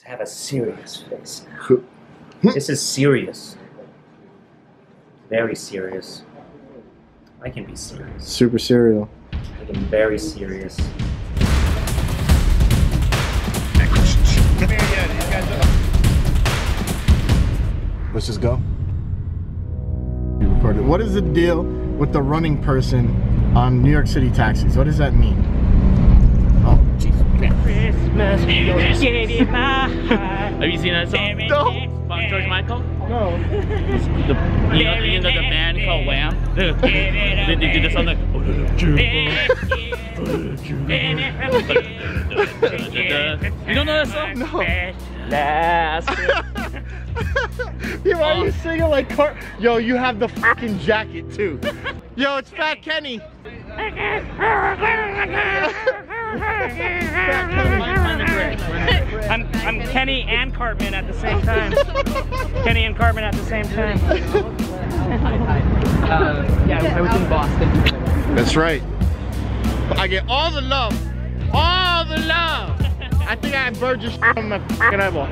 Let's have a serious face. Hmm? this is serious. Very serious. I can be serious. Super cereal. I can be very serious. Let's just go. You recorded. What is the deal with the running person on New York City taxis? What does that mean? Jeez. Christmas, get in my heart. Have you seen that song? No. From George Michael? No. The, you, know, you know the band called Wham? they, they do the song like. Oh, you don't know that song? No. Last. Yo, why are you singing like car? Yo, you have the fucking jacket too. Yo, it's Fat Kenny. I'm, I'm Kenny and Cartman at the same time. Kenny and Cartman at the same time. Uh, yeah, I was in Boston. That's right. I get all the love. All the love. I think I burned your on my fucking eyeball.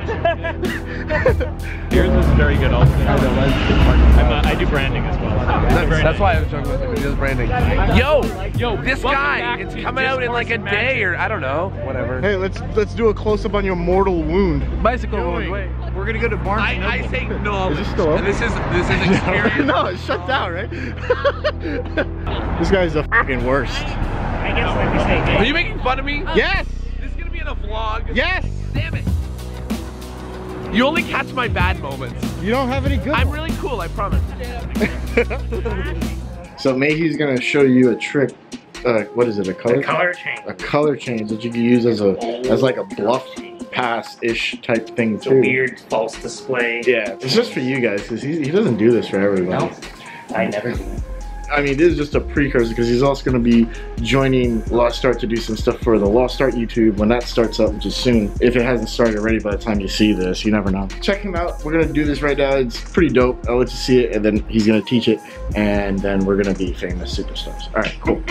Yours is very good also. I'm, uh, I do branding as well. That's, that's why I was joking with him. He does branding. Yo, Yo, this guy, it's coming out in like a day Magic. or I don't know, whatever. Hey, let's let's do a close up on your mortal wound. Bicycle. wound, Wait. We're gonna go to Barnes. I, and I Noble. say no. Is this still open? This is this is experience. no, it's shut down, right? this guy's the fucking worst. I guess like we say. Are you making fun of me? Yes, This is gonna in a vlog. yes. Damn it. You only catch my bad moments. You don't have any good. I'm really cool, I promise. so Mayhew's gonna show you a trick. Uh, what is it? A color? The color change. A color change that you can use as a as like a bluff pass ish type thing It's a weird false display. Yeah, it's just for you guys because he, he doesn't do this for everybody. No, I never do. I mean, this is just a precursor because he's also going to be joining Lost Start to do some stuff for the Lost Start YouTube when that starts up, which is soon. If it hasn't started already by the time you see this, you never know. Check him out. We're going to do this right now. It's pretty dope. I'll let you see it, and then he's going to teach it, and then we're going to be famous superstars. All right, cool.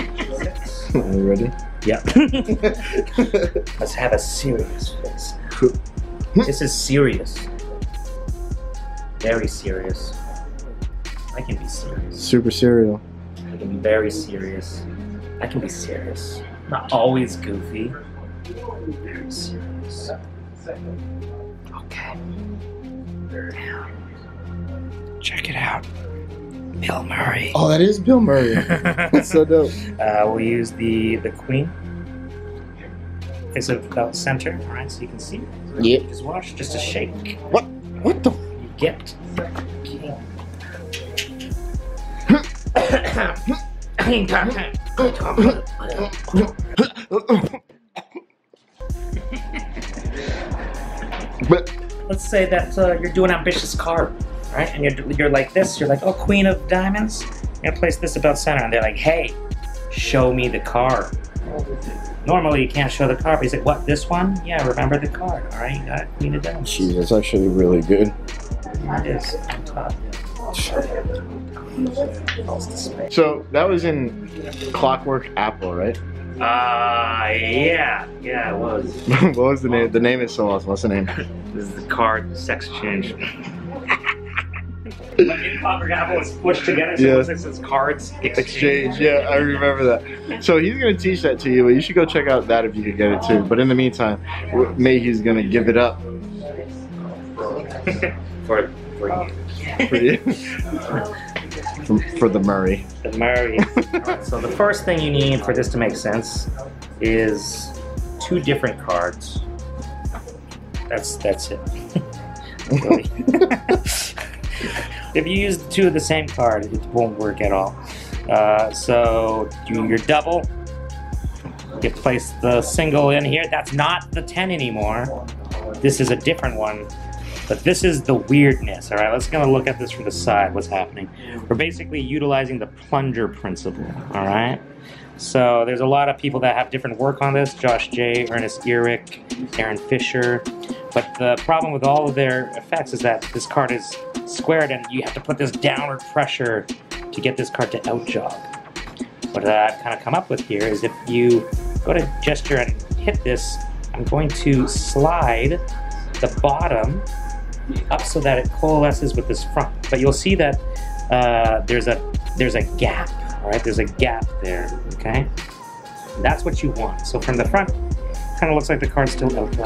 Are you ready? Yeah. Let's have a serious face. This is serious. Very serious. I can be serious. Super cereal. I can be very serious. I can be serious. Not always goofy. Very serious. Okay. Check it out. Bill Murray. Oh, that is Bill Murray. That's so dope. Uh, we'll use the the queen. Face it about center, all right, so you can see. Yep. Just watch, just a shake. What? What the? You get Let's say that uh, you're doing ambitious card, right? And you're you're like this. You're like, oh, queen of diamonds. I'm gonna place this about center, and they're like, hey, show me the card. Normally you can't show the card, but he's like, what? This one? Yeah, remember the card. All right, you got it, queen of diamonds. That's actually really good. It is on top. So that was in Clockwork Apple, right? Uh, yeah, yeah, it was. what was the name? The name is so awesome. What's the name? This is the card sex change. Like in Clockwork Apple was pushed together, so Yeah. it looks like cards exchange. Exchange. Yeah, I remember that. So he's gonna teach that to you, but you should go check out that if you could get it too. But in the meantime, Mayhew's gonna give it up for for you. for you. for, for the Murray. The Murray. Alright, so the first thing you need for this to make sense is two different cards. That's that's it. If you use two of the same card, it won't work at all. Uh, so do your double. You place the single in here. That's not the 10 anymore. This is a different one. But this is the weirdness, all right? Let's gonna look at this from the side, what's happening. We're basically utilizing the plunger principle, all right? So there's a lot of people that have different work on this, Josh Jay, Ernest Earick, Aaron Fisher. But the problem with all of their effects is that this card is squared and you have to put this downward pressure to get this card to outjog. What I've kind of come up with here is if you go to gesture and hit this, I'm going to slide the bottom up so that it coalesces with this front. But you'll see that uh, there's a there's a gap, all right? There's a gap there, okay? That's what you want. So from the front, kind of looks like the card's still open.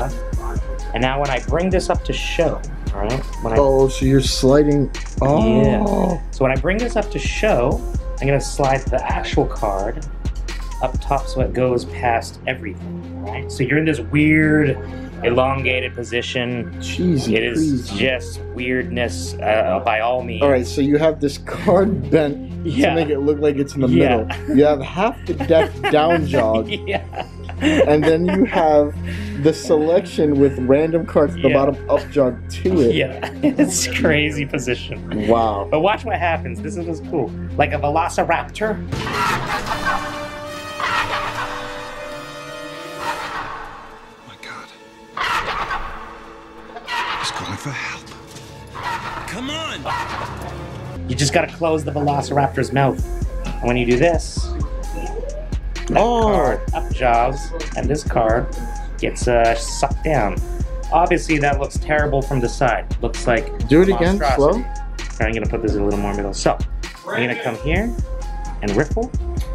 And now when I bring this up to show, all right? When I Oh, so you're sliding. Oh. Yeah. So when I bring this up to show, I'm gonna slide the actual card up top so it goes past everything, right? So you're in this weird, elongated position. Cheesy. It is crazy. just weirdness uh, by all means. All right, so you have this card bent Yeah. to make it look like it's in the Yeah. middle. You have half the deck down jog, yeah. and then you have the selection with random cards at the Yeah. bottom up jog to it. Yeah. it's crazy position. Wow. But watch what happens. This is what's cool. Like a velociraptor. For help. Come on! You just gotta close the velociraptor's mouth. And when you do this, that Oh. card up jogs, and this card gets uh, sucked down. Obviously, that looks terrible from the side. Looks like Do it again, slow. Alright, I'm gonna put this a little more middle. So, I'm gonna come here and ripple,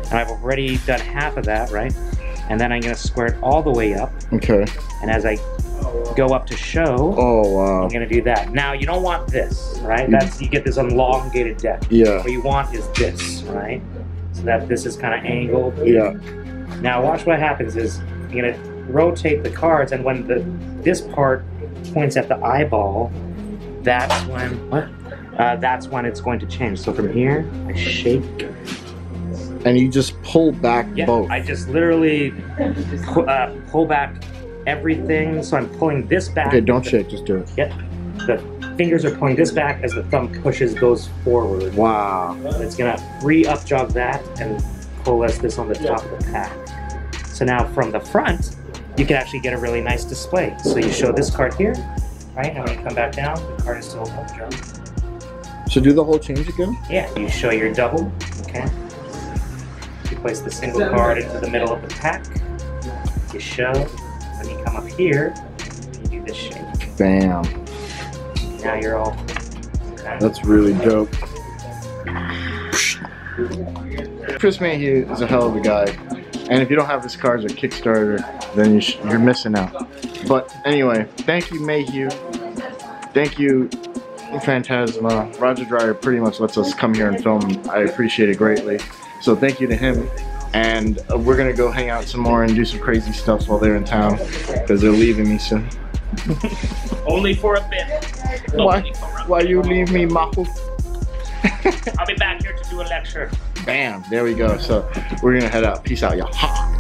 and I've already done half of that, right? And then I'm gonna square it all the way up, Okay. and as I go up to show, Oh wow. I'm gonna do that. Now, you don't want this, right? That's you get this elongated deck. Yeah. What you want is this, right? So that this is kind of angled. Yeah. Now watch what happens is you're gonna rotate the cards, and when the this part points at the eyeball, that's when what? Uh, that's when it's going to change. So from here, I shake. And you just pull back Yeah, both. I just literally pu- uh, pull back everything. So I'm pulling this back. okay, don't shake. Just do it. Yep. The fingers are pulling this back as the thumb pushes those forward. Wow. It's gonna re-up jog that and coalesce this on the top of the pack. So now from the front, you can actually get a really nice display. So you show this card here, right? And when you come back down, the card is still up jog. So do the whole change again. Yeah, you show your double, okay? You place the single card into the middle of the pack. You show, then you come up here, you do this shake. Bam. Now you're all okay. That's really dope. Chris Mayhew is a hell of a guy, and if you don't have this car as a Kickstarter, then you sh- you're missing out. But anyway, thank you Mayhew. Thank you Fantasma. Roger Dreyer pretty much lets us come here and film. I appreciate it greatly. So thank you to him. And uh, we're gonna go hang out some more and do some crazy stuff while they're in town because they're leaving me soon. Only for a bit. Why? Only for a Why you leave me, Mayhew? I'll be back here to do a lecture. Bam! There we go. So we're gonna head out. Peace out, y'all. Ha!